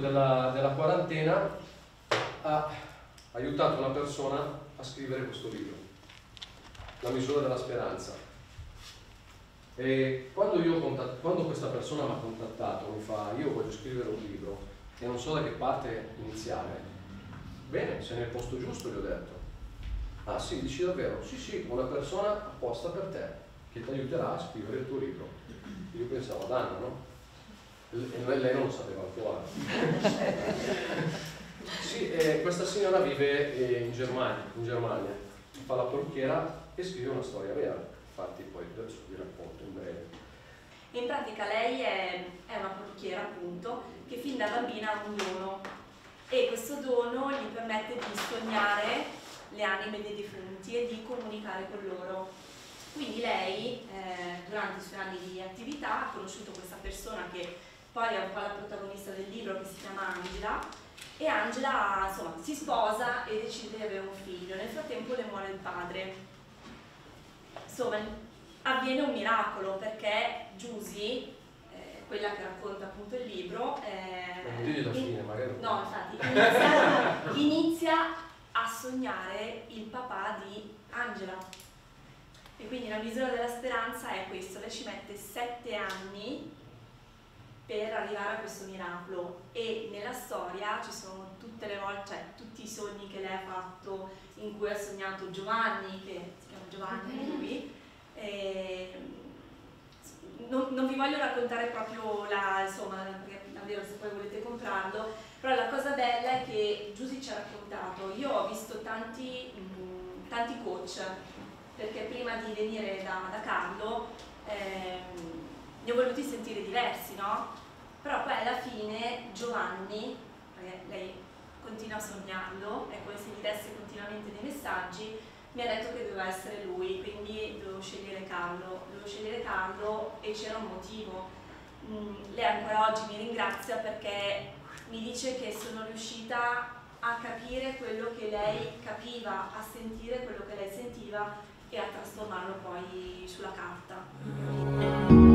della, della quarantena ha aiutato una persona a scrivere questo libro, La misura della speranza. E quando, contatt- quando questa persona mi ha contattato, mi fa io voglio scrivere un libro e non so da che parte iniziare, bene, sei nel posto giusto, gli ho detto. Ah sì, dici davvero? Sì, sì, una persona apposta per te, che ti aiuterà a scrivere il tuo libro. Io pensavo ad no? Lei non lo sapeva ancora. sì, eh, questa signora vive eh, in Germania, in Germania, fa la parrucchiera e scrive una storia vera. Infatti poi vi racconto in breve. In pratica lei è, è una parrucchiera appunto che fin da bambina ha un dono e questo dono gli permette di sognare le anime dei defunti e di comunicare con loro. Quindi lei, eh, durante i suoi anni di attività, ha conosciuto questa persona che poi è un po' la protagonista del libro, che si chiama Angela, e Angela insomma, si sposa e decide di avere un figlio. Nel frattempo le muore il padre. Insomma, avviene un miracolo perché Giusy, eh, quella che racconta appunto il libro, eh, in, fine, magari. no, infatti, inizia, inizia a sognare il papà di Angela. E quindi la misura della speranza è questo, lei ci mette sette anni arrivare a questo miracolo. E nella storia ci sono tutte le volte, cioè tutti i sogni che lei ha fatto in cui ha sognato Giovanni, che si chiama Giovanni lui, non, non, vi voglio raccontare proprio la, insomma, perché davvero se poi volete comprarlo, però la cosa bella è che Giusy ci ha raccontato, io ho visto tanti, mh, mm, tanti coach, perché prima di venire da, da Carlo ehm, ne ho voluti sentire diversi, no? Però poi alla fine Giovanni, lei continua a sognarlo, è come se gli desse continuamente dei messaggi, mi ha detto che doveva essere lui, quindi dovevo scegliere Carlo, dovevo scegliere Carlo e c'era un motivo. Mm, lei ancora oggi mi ringrazia perché mi dice che sono riuscita a capire quello che lei capiva, a sentire quello che lei sentiva e a trasformarlo poi sulla carta.